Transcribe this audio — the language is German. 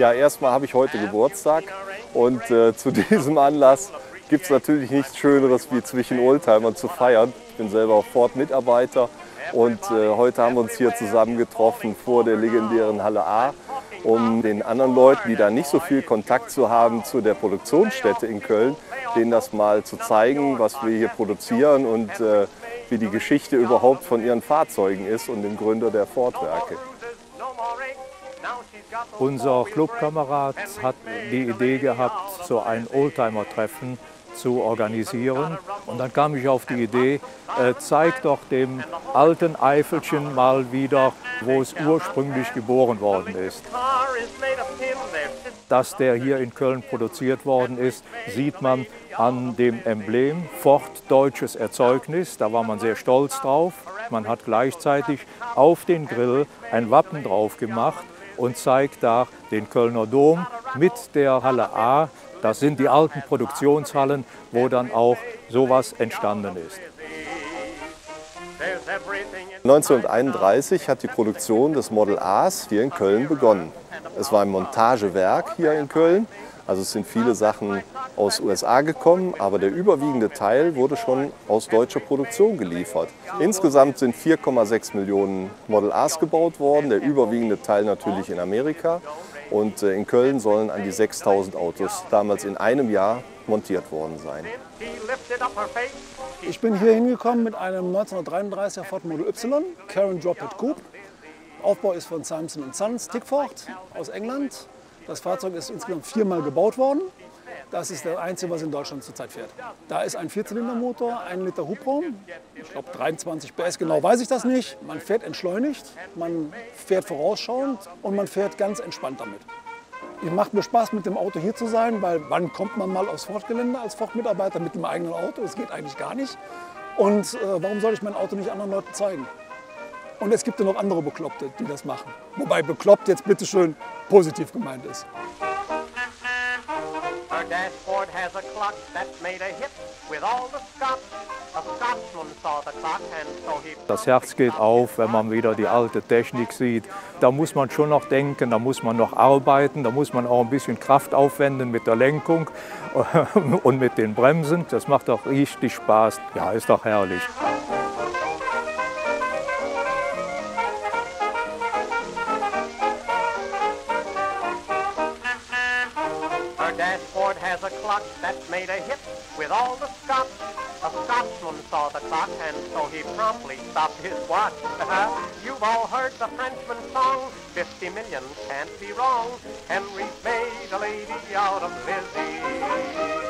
Ja, erstmal habe ich heute Geburtstag und äh, zu diesem Anlass gibt es natürlich nichts Schöneres, wie zwischen Oldtimern zu feiern. Ich bin selber Ford-Mitarbeiter und äh, heute haben wir uns hier zusammengetroffen vor der legendären Halle A, um den anderen Leuten, die da nicht so viel Kontakt zu haben zu der Produktionsstätte in Köln, denen das mal zu zeigen, was wir hier produzieren und äh, wie die Geschichte überhaupt von ihren Fahrzeugen ist und dem Gründer der Ford-Werke. Unser Clubkamerad hat die Idee gehabt, so ein Oldtimer-Treffen zu organisieren. Und dann kam ich auf die Idee, äh, zeig doch dem alten Eifelchen mal wieder, wo es ursprünglich geboren worden ist. Dass der hier in Köln produziert worden ist, sieht man an dem Emblem Ford Deutsches Erzeugnis. Da war man sehr stolz drauf. Man hat gleichzeitig auf den Grill ein Wappen drauf gemacht und zeigt da den Kölner Dom mit der Halle A. Das sind die alten Produktionshallen, wo dann auch sowas entstanden ist. 1931 hat die Produktion des Model A's hier in Köln begonnen. Es war ein Montagewerk hier in Köln also es sind viele Sachen aus USA gekommen, aber der überwiegende Teil wurde schon aus deutscher Produktion geliefert. Insgesamt sind 4,6 Millionen Model A's gebaut worden, der überwiegende Teil natürlich in Amerika. Und äh, in Köln sollen an die 6000 Autos damals in einem Jahr montiert worden sein. Ich bin hier hingekommen mit einem 1933er Ford Model Y, Karen Drophead Coupe. Aufbau ist von Samson Sons, Tickford aus England. Das Fahrzeug ist insgesamt viermal gebaut worden. Das ist das Einzige, was in Deutschland zurzeit fährt. Da ist ein Vierzylindermotor, ein Liter Hubraum, ich glaube 23 PS, genau weiß ich das nicht. Man fährt entschleunigt, man fährt vorausschauend und man fährt ganz entspannt damit. Es macht mir Spaß, mit dem Auto hier zu sein, weil wann kommt man mal aufs Ford-Gelände als Ford-Mitarbeiter mit dem eigenen Auto? Das geht eigentlich gar nicht. Und äh, warum soll ich mein Auto nicht anderen Leuten zeigen? Und es gibt ja noch andere Bekloppte, die das machen. Wobei bekloppt jetzt bitteschön positiv gemeint ist. Das Herz geht auf, wenn man wieder die alte Technik sieht. Da muss man schon noch denken, da muss man noch arbeiten, da muss man auch ein bisschen Kraft aufwenden mit der Lenkung und mit den Bremsen. Das macht doch richtig Spaß. Ja, ist doch herrlich. Dashboard has a clock that's made a hit with all the Scots. A Scotsman saw the clock and so he promptly stopped his watch. Uh-huh. You've all heard the Frenchman song, 50 million can't be wrong. Henry's made a lady out of Lizzie.